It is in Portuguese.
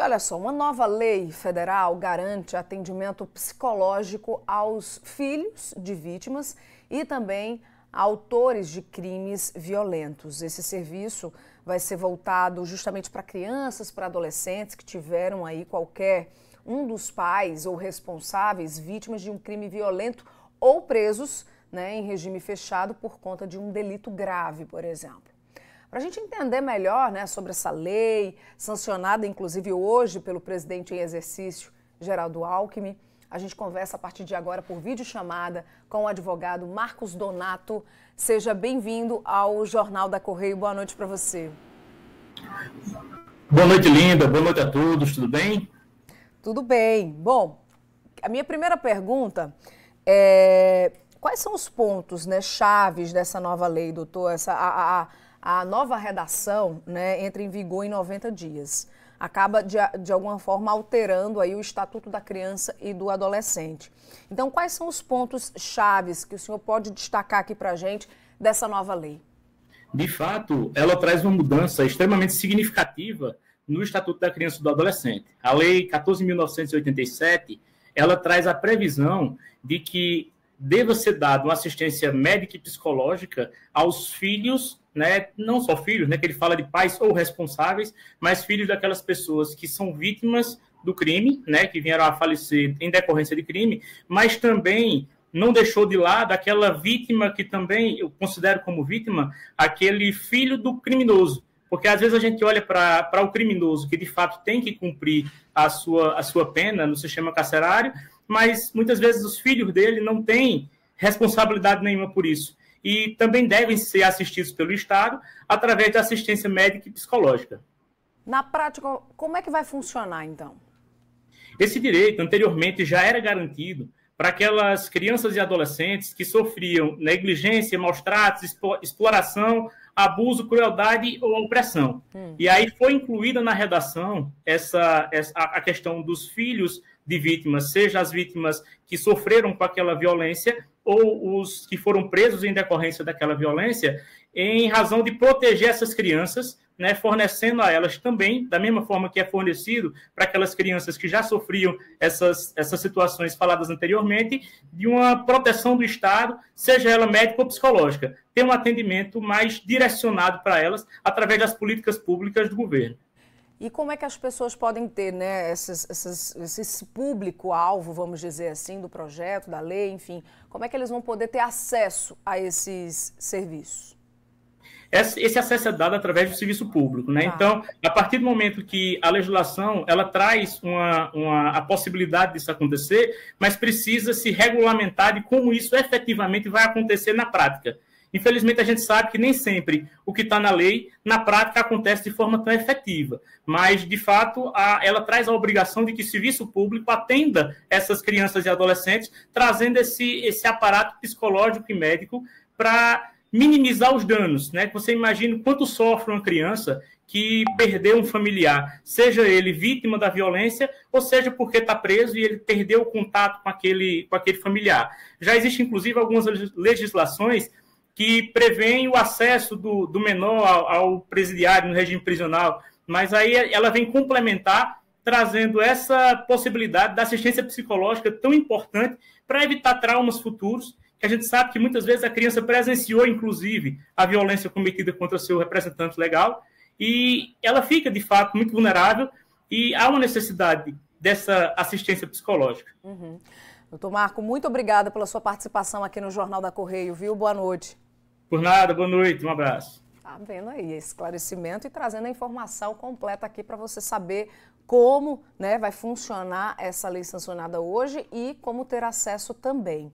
E olha só, uma nova lei federal garante atendimento psicológico aos filhos de vítimas e também autores de crimes violentos. Esse serviço vai ser voltado justamente para crianças, para adolescentes que tiveram aí qualquer um dos pais ou responsáveis vítimas de um crime violento ou presos né, em regime fechado por conta de um delito grave, por exemplo. Para a gente entender melhor né, sobre essa lei, sancionada inclusive hoje pelo presidente em exercício, Geraldo Alckmin, a gente conversa a partir de agora por videochamada com o advogado Marcos Donato. Seja bem-vindo ao Jornal da Correio. Boa noite para você. Boa noite, linda. Boa noite a todos. Tudo bem? Tudo bem. Bom, a minha primeira pergunta é quais são os pontos, né, chaves dessa nova lei, doutor? Essa, a, a, a nova redação né, entra em vigor em 90 dias. Acaba, de, de alguma forma, alterando aí o Estatuto da Criança e do Adolescente. Então, quais são os pontos chaves que o senhor pode destacar aqui para a gente dessa nova lei? De fato, ela traz uma mudança extremamente significativa no Estatuto da Criança e do Adolescente. A Lei 14.987, ela traz a previsão de que deva ser dada uma assistência médica e psicológica aos filhos, né, não só filhos, né, que ele fala de pais ou responsáveis, mas filhos daquelas pessoas que são vítimas do crime, né, que vieram a falecer em decorrência de crime, mas também não deixou de lado aquela vítima que também eu considero como vítima, aquele filho do criminoso. Porque às vezes a gente olha para o criminoso que de fato tem que cumprir a sua, a sua pena no sistema carcerário, mas muitas vezes os filhos dele não têm responsabilidade nenhuma por isso. E também devem ser assistidos pelo Estado através da assistência médica e psicológica. Na prática, como é que vai funcionar então? Esse direito anteriormente já era garantido para aquelas crianças e adolescentes que sofriam negligência, maus tratos, exploração, abuso, crueldade ou opressão. Hum. E aí foi incluída na redação essa, essa a questão dos filhos de vítimas, seja as vítimas que sofreram com aquela violência ou os que foram presos em decorrência daquela violência, em razão de proteger essas crianças, né, fornecendo a elas também, da mesma forma que é fornecido para aquelas crianças que já sofriam essas, essas situações faladas anteriormente, de uma proteção do Estado, seja ela médica ou psicológica, ter um atendimento mais direcionado para elas através das políticas públicas do governo. E como é que as pessoas podem ter né, esses, esses, esse público-alvo, vamos dizer assim, do projeto, da lei, enfim, como é que eles vão poder ter acesso a esses serviços? Esse acesso é dado através do serviço público, né? Tá. Então, a partir do momento que a legislação ela traz uma, uma, a possibilidade disso acontecer, mas precisa se regulamentar de como isso efetivamente vai acontecer na prática. Infelizmente, a gente sabe que nem sempre o que está na lei, na prática, acontece de forma tão efetiva. Mas, de fato, a, ela traz a obrigação de que o serviço público atenda essas crianças e adolescentes, trazendo esse, esse aparato psicológico e médico para minimizar os danos. Né? Você imagina quanto sofre uma criança que perdeu um familiar, seja ele vítima da violência, ou seja porque está preso e ele perdeu o contato com aquele, com aquele familiar. Já existe, inclusive, algumas legislações que prevêem o acesso do, do menor ao, ao presidiário no regime prisional, mas aí ela vem complementar, trazendo essa possibilidade da assistência psicológica tão importante para evitar traumas futuros, que a gente sabe que muitas vezes a criança presenciou, inclusive, a violência cometida contra seu representante legal, e ela fica, de fato, muito vulnerável, e há uma necessidade dessa assistência psicológica. Uhum. Doutor Marco, muito obrigada pela sua participação aqui no Jornal da Correio, viu? Boa noite. Por nada, boa noite, um abraço. Tá vendo aí esclarecimento e trazendo a informação completa aqui para você saber como né, vai funcionar essa lei sancionada hoje e como ter acesso também.